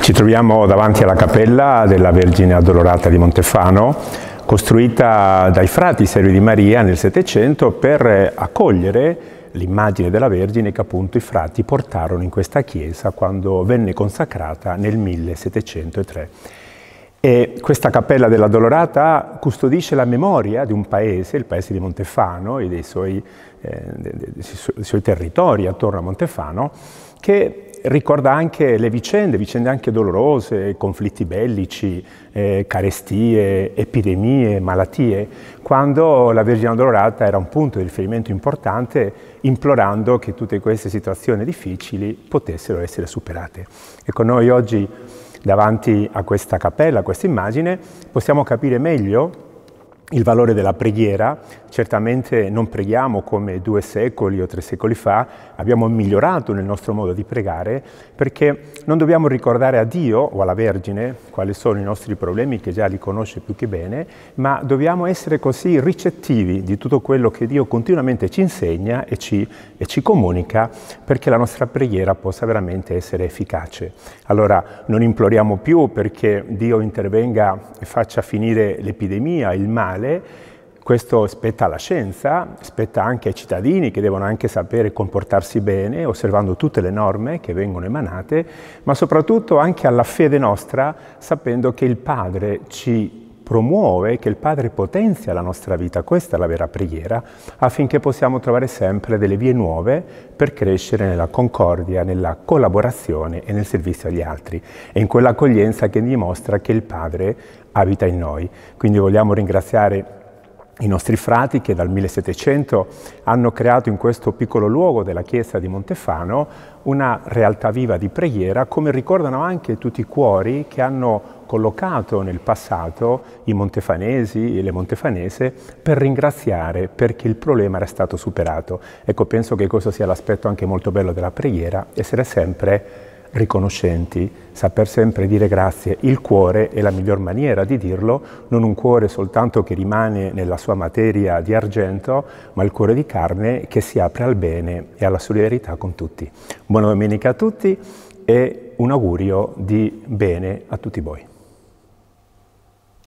Ci troviamo davanti alla cappella della Vergine Addolorata di Montefano, costruita dai frati servi di Maria nel Settecento per accogliere l'immagine della Vergine che appunto i frati portarono in questa chiesa quando venne consacrata nel 1703. E questa cappella della Dolorata custodisce la memoria di un paese, il paese di Montefano e dei suoi, eh, dei, suoi territori attorno a Montefano, che ricorda anche le vicende, vicende anche dolorose, conflitti bellici, eh, carestie, epidemie, malattie, quando la Vergine Dolorata era un punto di riferimento importante, implorando che tutte queste situazioni difficili potessero essere superate. Ecco, noi oggi davanti a questa cappella, a questa immagine, possiamo capire meglio il valore della preghiera, certamente non preghiamo come due secoli o tre secoli fa, abbiamo migliorato nel nostro modo di pregare perché non dobbiamo ricordare a Dio o alla Vergine quali sono i nostri problemi che già li conosce più che bene, ma dobbiamo essere così ricettivi di tutto quello che Dio continuamente ci insegna e ci, e ci comunica perché la nostra preghiera possa veramente essere efficace. Allora non imploriamo più perché Dio intervenga e faccia finire l'epidemia, il male, male, questo spetta alla scienza, spetta anche ai cittadini che devono anche sapere comportarsi bene, osservando tutte le norme che vengono emanate, ma soprattutto anche alla fede nostra, sapendo che il Padre ci promuove, che il Padre potenzia la nostra vita, questa è la vera preghiera, affinché possiamo trovare sempre delle vie nuove per crescere nella concordia, nella collaborazione e nel servizio agli altri e in quell'accoglienza che dimostra che il Padre abita in noi. Quindi vogliamo ringraziare i nostri frati che dal 1700 hanno creato in questo piccolo luogo della chiesa di Montefano una realtà viva di preghiera, come ricordano anche tutti i cuori che hanno collocato nel passato i montefanesi e le montefanese per ringraziare perché il problema era stato superato. Ecco, penso che questo sia l'aspetto anche molto bello della preghiera, essere sempre riconoscenti, saper sempre dire grazie. Il cuore è la miglior maniera di dirlo, non un cuore soltanto che rimane nella sua materia di argento, ma il cuore di carne che si apre al bene e alla solidarietà con tutti. Buona domenica a tutti e un augurio di bene a tutti voi.